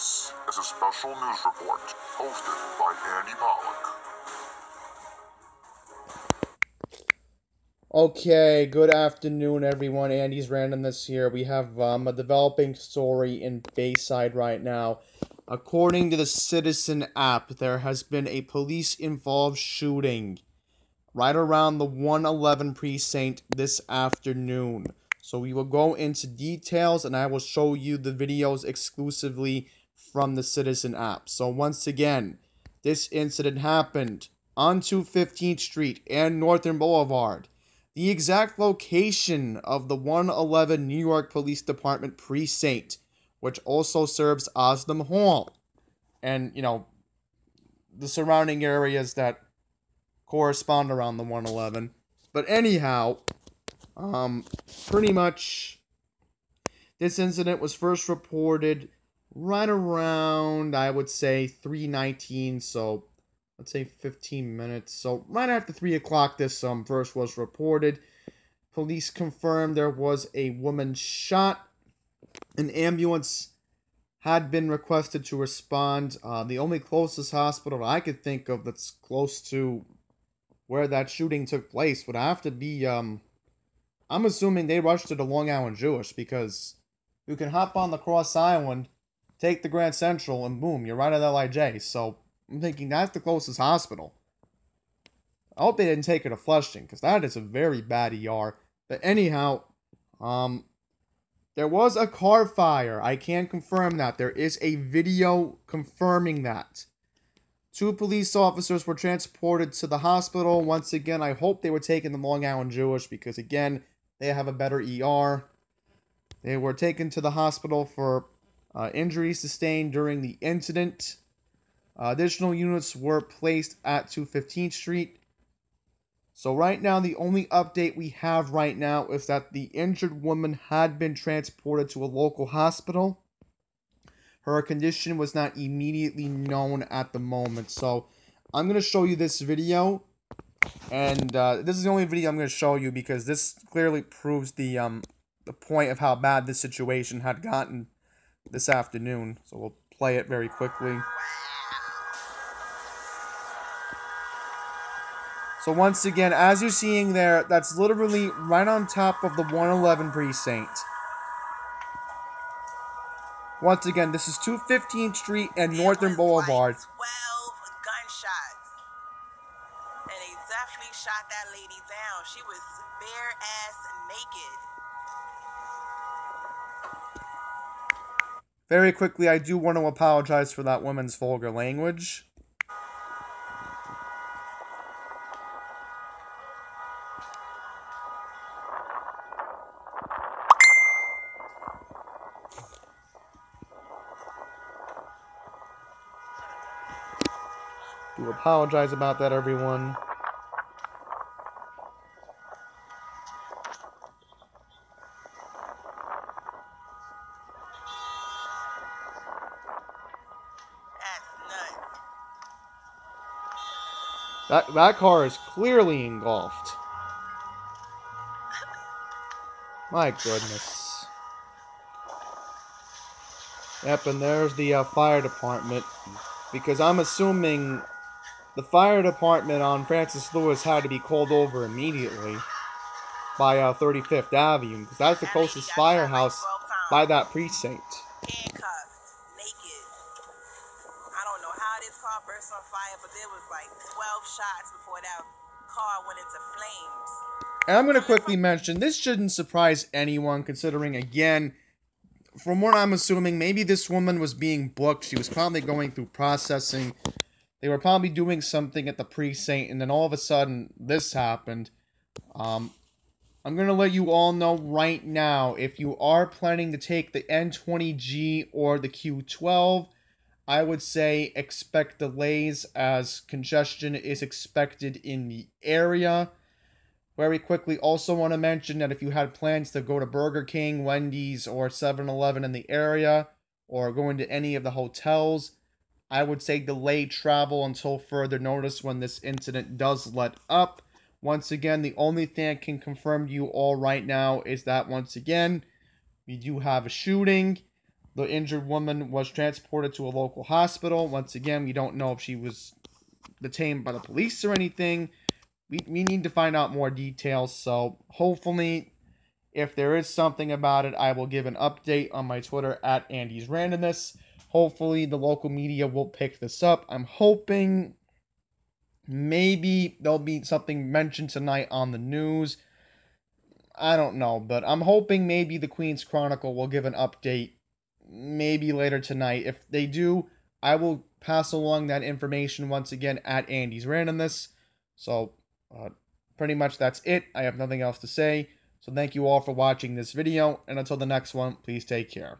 This is a special news report hosted by Andy Pollock. Okay, good afternoon, everyone. Andy's randomness here. We have um, a developing story in Bayside right now. According to the Citizen app, there has been a police involved shooting right around the 111 precinct this afternoon. So we will go into details and I will show you the videos exclusively from the Citizen app. So once again, this incident happened on 215th Street and Northern Boulevard. The exact location of the 111 New York Police Department precinct, which also serves Osdom Hall, and you know the surrounding areas that correspond around the 111. But anyhow, um, pretty much this incident was first reported right around I would say 319, so let's say 15 minutes. So right after 3 o'clock, this um, verse was reported. Police confirmed there was a woman shot. An ambulance had been requested to respond. Uh, the only closest hospital I could think of that's close to where that shooting took place would have to be, um, I'm assuming they rushed to the Long Island Jewish because you can hop on the Cross Island, take the Grand Central, and boom, you're right at LIJ. So I'm thinking that's the closest hospital. I hope they didn't take her to Flushing, because that is a very bad ER. But anyhow, um, there was a car fire. I can confirm that. There is a video confirming that. Two police officers were transported to the hospital. Once again, I hope they were taken to Long Island Jewish because, again, they have a better ER. They were taken to the hospital for uh, injuries sustained during the incident. Uh, additional units were placed at 215th Street. So right now, the only update we have right now is that the injured woman had been transported to a local hospital. Her condition was not immediately known at the moment. So I'm going to show you this video. And uh, this is the only video I'm going to show you because this clearly proves the, um, the point of how bad this situation had gotten this afternoon. So we'll play it very quickly. So once again, as you're seeing there, that's literally right on top of the 111 precinct. Once again, this is 215th Street and Northern Boulevard. Like 12 gunshots. And they definitely shot that lady down. She was bare ass naked. Very quickly, I do want to apologize for that woman's vulgar language. Do apologize about that, everyone. That that car is clearly engulfed. My goodness. Yep, and there's the uh, fire department. Because I'm assuming the fire department on Francis Lewis had to be called over immediately by uh, 35th Avenue. Because that's the closest got shot like firehouse by that precinct. Handcuffed, naked. I don't know how this car burst on fire, but there was like 12 shots before that car went into flames. And I'm going to quickly mention this shouldn't surprise anyone, considering, again, from what I'm assuming, maybe this woman was being booked. She was probably going through processing. They were probably doing something at the precinct, and then all of a sudden, this happened. Um, I'm going to let you all know right now if you are planning to take the N20G or the Q12, I would say expect delays as congestion is expected in the area. Very quickly, also want to mention that if you had plans to go to Burger King, Wendy's, or 7 Eleven in the area, or going to any of the hotels, I would say delay travel until further notice when this incident does let up. Once again, the only thing I can confirm to you all right now is that once again, we do have a shooting. The injured woman was transported to a local hospital. Once again, we don't know if she was detained by the police or anything. We, we need to find out more details. So hopefully, if there is something about it, I will give an update on my Twitter at Andy's Randomness. Hopefully, the local media will pick this up. I'm hoping maybe there'll be something mentioned tonight on the news. I don't know, but I'm hoping maybe the Queens Chronicle will give an update maybe later tonight. If they do, I will pass along that information once again at Andy's Randomness. So, uh, pretty much that's it. I have nothing else to say. So, thank you all for watching this video, and until the next one, please take care.